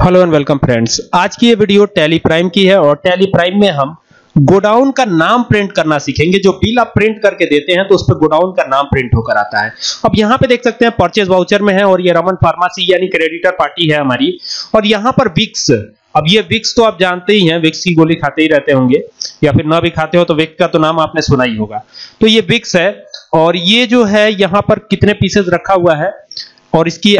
Hello and welcome friends आज की ये वीडियो टैली प्राइम की है और टैली प्राइम में हम गोडाउन का नाम प्रिंट करना सीखेंगे। जो बिल आप प्रिंट करके देते हैं तो उस पर गोडाउन का नाम प्रिंट होकर आता है। अब यहाँ पे देख सकते हैं परचेज वाउचर में है और ये रमन फार्मेसी यानी क्रेडिटर पार्टी है हमारी। और यहाँ पर विक्स अब ये विक्स तो आप जानते ही हैं विक्स की गोली खाते ही रहते होंगे। या फिर ना भी खाते हो तो विक्स का तो नाम आपने सुना ही होगा। तो ये विक्स है और ये जो है, यहाँ पर कितने पीसेस रखा हुआ है और इसकी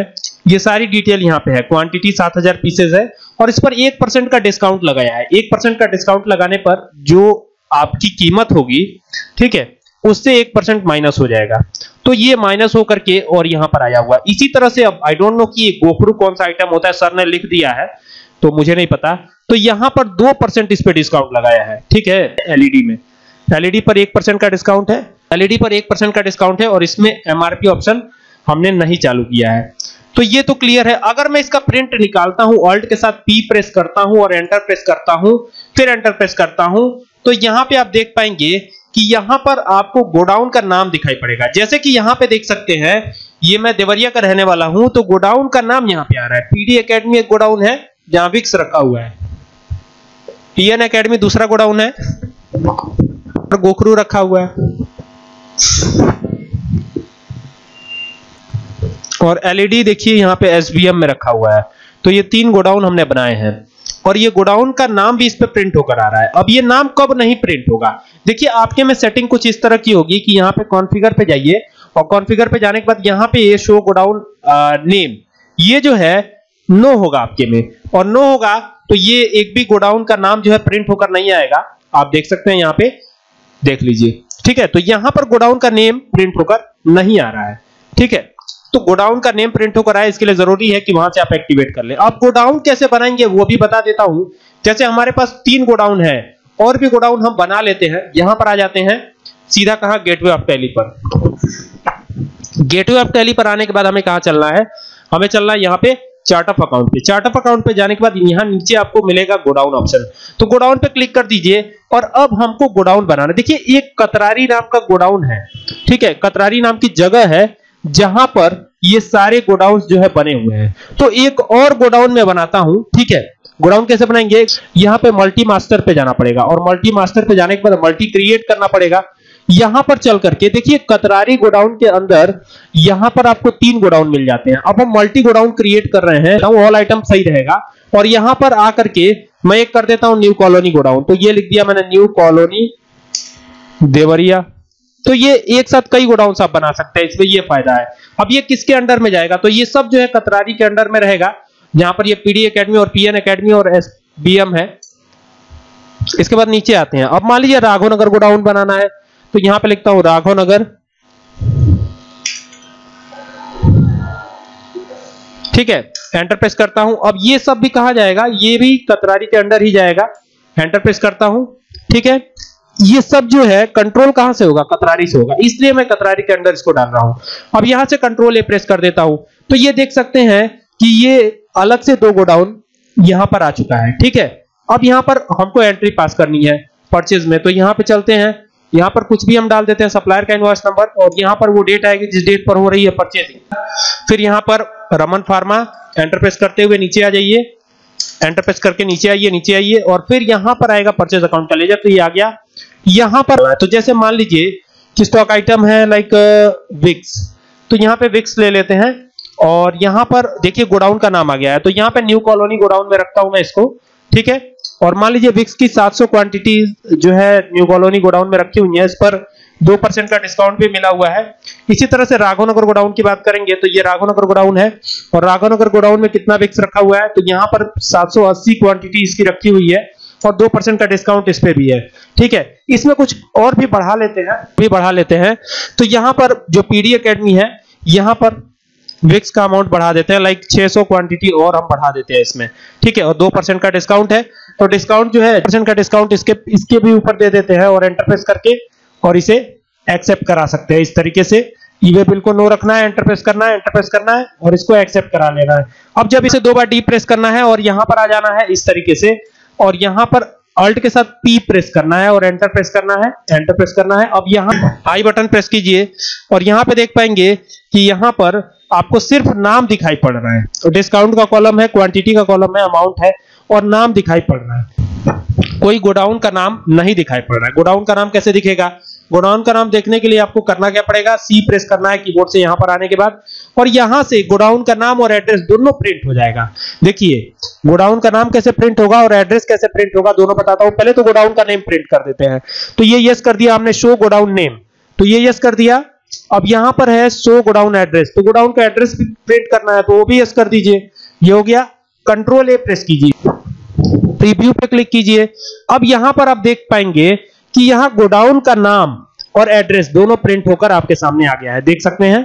ये सारी डिटेल यहाँ पे है। क्वांटिटी 7000 पीसेस है और इस पर एक परसेंट का डिस्काउंट लगाया है। एक परसेंट का डिस्काउंट लगाने पर जो आपकी कीमत होगी ठीक है उससे एक परसेंट माइनस हो जाएगा। तो ये माइनस होकर के और यहाँ पर आया हुआ। इसी तरह से अब आई डोंट नो कि गोखरू कौन सा आइटम होता है सर ने लिख दिया है तो मुझे नहीं पता। तो यहाँ पर दो परसेंट इस पे डिस्काउंट लगाया है ठीक है? एलईडी में। एलईडी पर एक परसेंट का डिस्काउंट है। एलईडी पर एक परसेंट का डिस्काउंट है और इसमें एमआरपी ऑप्शन हमने नहीं चालू किया है। तो ये तो क्लियर है। अगर मैं इसका प्रिंट निकालता हूँ ऑल्ट के साथ पी प्रेस करता हूँ और एंटर प्रेस करता हूँ, फिर एंटर प्रेस करता हूँ तो यहाँ पे आप देख पाएँगे कि यहाँ पर आपको गोडाउन का नाम दिखाई पड़ेगा। जैसे कि यहाँ पे देख सकते हैं, ये मैं देवरिया का रहने वाला हूँ तो गोडाउन का नाम यहाँ पे आ रहा है। पीडी एकेडमी एक गोडाउन है, जहाँ विक्स रखा हुआ है। टीएन एकेडमी दूसरा गोडाउन है गोखरू रखा हुआ है। और एलईडी देखिए, यहाँ पे एसबीएम में रखा हुआ है। तो ये तीन गोडाउन हमने बनाए हैं। और ये गोडाउन का नाम भी इस पे प्रिंट होकर आ रहा है। अब ये नाम कब नहीं प्रिंट होगा? देखिए, आपके में सेटिंग कुछ इस तरह की होगी कि यहाँ पे कॉन्फ़िगर पे जाइए और कॉन्फ़िगर पे जाने के बाद यहाँ पे ये शो गोडाउन नेम ये जो है नो होगा आपके में। और नो होगा तो ये एक भी गोडाउन का नाम जो है प्रिंट होकर नहीं आएगा। आप देख सकते हैं यहाँ पे, देख लीजिए। ठीक है तो यहाँ पर गोडाउन का नेम प्रिंट होकर नहीं आ रहा है। ठीक है तो गोडाउन का नेम प्रिंट होकर आए इसके लिए ज़रूरी है कि वहाँ से आप एक्टिवेट कर ले। अब गोडाउन कैसे बनाएँगे, वो भी बता देता हूँ। जैसे हमारे पास तीन गोडाउन है, और भी गोडाउन हम बना लेते हैं। यहाँ पर आ जाते हैं, सीधा कहा? गेटवे ऑफ़ टैली पर। गेटवे ऑफ़ टैली पर आने के बाद हमें कहा चलना है? हमें चलना है यहाँ पे चार्ट ऑफ़ अकाउंट पे। चार्ट ऑफ़ अकाउंट पे जाने के बाद यहाँ नीचे आपको मिलेगा गोडाउन ऑप्शन तो गोडाउन पे क्लिक कर दीजिए, और अब हमको गोडाउन बनाना देखिए एक कतरारी नाम का गोडाउन है, ठीक है? कतरारी नाम की जगह है जहाँ पर ये सारे गोडाउन जो है बने हुए हैं। तो एक और गोडाउन में बनाता हूँ, ठीक है? गोडाउन कैसे बनाएँगे? यहाँ पे मल्टी मास्टर पे जाना पड़ेगा और मल्टी मास्टर पे जाने के बाद मल्टी क्रिएट करना पड़ेगा। यहाँ पर चल करके देखिए, कतरारी गोडाउन के अंदर यहाँ पर आपको तीन गोडाउन मिल जाते हैं। अब हम मल्टी गोडाउन क्रिएट कर रहे हैं तो ऑल आइटम सही रहेगा। और यहाँ पर आकर के मैं एक कर देता हूँ न्यू कॉलोनी गोडाउन। तो ये लिख दिया मैंने न्यू कॉलोनी देवरिया। तो ये एक साथ कई गोडाउन आप बना सकते हैं, इसमें ये फ़ायदा है। अब ये किसके अंडर में जाएगा? तो ये सब जो है कतरारी के अंडर में रहेगा। यहाँ पर ये पीडी एकेडमी और पीएन एकेडमी और एसबीएम है। इसके बाद नीचे आते हैं। अब मान लीजिए राघवनगर गोडाउन बनाना है तो यहाँ पे लिखता हूँ राघवनगर ठीक है एंटर प्रेस करता हूँ। अब ये सब भी कहा जाएगा? ये भी कतरारी के अंडर ही जाएगा। एंटर प्रेस करता हूँ। ठीक है ये सब जो है कंट्रोल कहाँ से होगा? कतरारी से होगा। इसलिए मैं कतरारी के अंदर इसको डाल रहा हूँ। अब यहाँ से कंट्रोल ए प्रेस कर देता हूँ। तो ये देख सकते हैं कि ये अलग से दो गोडाउन यहाँ पर आ चुका है। ठीक है? अब यहाँ पर हमको एंट्री पास करनी है परचेज में। तो यहाँ पे चलते हैं। यहाँ पर कुछ भी हम डाल देते हैं सप्लायर का इनवॉइस नंबर और यहाँ पर वो डेट आएगी जिस डेट पर हो रही है परचेजिंग फिर यहाँ पर रमन फार्मा एंटर प्रेस करते हुए नीचे आ जाइए। एंटर प्रेस करके नीचे आइए नीचे आइए और फिर यहाँ पर आएगा परचेज अकाउंट का लेजर तो ये आ गया। यहाँ पर तो जैसे मान लीजिए कि स्टॉक आइटम है लाइक विक्स तो यहाँ पे विक्स ले लेते हैं और यहाँ पर देखिए गोडाउन का नाम आ गया है। तो यहाँ पे न्यू कॉलोनी गोडाउन में रखता हूँ मैं इसको, ठीक है? और मान लीजिए विक्स की 700 क्वांटिटी जो है न्यू कॉलोनी गोडाउन में रखी हुई है, इस पर दो परसेंट का डिस्काउंट भी मिला हुआ है। इसी तरह से राघवनगर गोडाउन की बात करेंगे तो ये राघवनगर गोडाउन है और राघवनगर गोडाउन में कितना विक्स रखा हुआ है? तो यहाँ पर 780 क्वांटिटी इसकी रखी हुई है। और दो परसेंट का डिस्काउंट इस पे भी है। ठीक है? इसमें कुछ और भी बढ़ा लेते हैं, भी बढ़ा लेते हैं। तो यहाँ पर जो पीडी एकेडमी है, यहाँ पर विक्स का अमाउंट बढ़ा देते हैं लाइक 600 क्वांटिटी और हम बढ़ा देते हैं इसमें। ठीक है? और दो परसेंट का डिस्काउंट है। तो डिस्काउंट जो है परसेंट का डिस्काउंट इसके इसके भी ऊपर दे देते हैं और एंटरप्रेस करके और इसे एक्सेप्ट करा सकते हैं। इस तरीके से ईवे बिल को नो रखना है एंटरप्रेस करना है एंटरप्रेस करना है और इसको एक्सेप्ट करा लेना है। अब जब इसे दो बार डी प्रेस करना है और यहाँ पर आ जाना है, इस तरीके से और यहाँ पर अल्ट के साथ पी प्रेस करना है और एंटर प्रेस करना है एंटर प्रेस करना है। अब यहाँ आई बटन प्रेस कीजिए और यहाँ पे देख पाएँगे कि यहाँ पर आपको सिर्फ़ नाम दिखाई पड़ रहा है। तो डिस्काउंट का कॉलम है क्वांटिटी का कॉलम है अमाउंट है और नाम दिखाई पड़ रहा है। कोई गोडाउन का नाम नहीं दिखाई पड़ रहा है। गोडाउन का नाम कैसे दिखेगा? गोडाउन का नाम देखने के लिए आपको करना क्या पड़ेगा? सी प्रेस करना है कीबोर्ड से यहाँ पर आने के बाद। और यहाँ से गोडाउन का नाम और एड्रेस दोनों प्रिंट हो जाएगा। देखिए, गोडाउन का नाम कैसे प्रिंट होगा और एड्रेस कैसे प्रिंट होगा दोनों बताता हूँ। पहले तो गोडाउन का नेम प्रिंट कर देते हैं। तो ये यस कर दिया हमने शो गोडाउन नेम तो ये यस कर दिया। अब यहाँ पर है शो गोडाउन एड्रेस तो गोडाउन का एड्रेस भी प्रिंट करना है तो वो भी यस कर दीजिए। ये हो गया। कंट्रोल ए प्रेस कीजिए। प्रीव्यू पे क्लिक कीजिए। अब यहाँ पर आप देख पाएँगे कि यहाँ गोडाउन का नाम और एड्रेस दोनों प्रिंट होकर आपके सामने आ गया है। देख सकते हैं?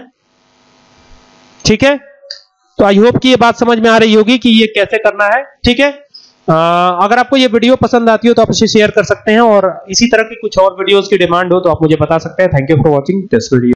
ठीक है? तो आई होप कि ये बात समझ में आ रही होगी कि ये कैसे करना है ठीक है? आ, अगर आपको ये वीडियो पसंद आती हो तो आप इसे शेयर कर सकते हैं और इसी तरह की कुछ और वीडियोस की डिमांड हो तो आप मुझे बता सकते हैं। Thank you for watching this video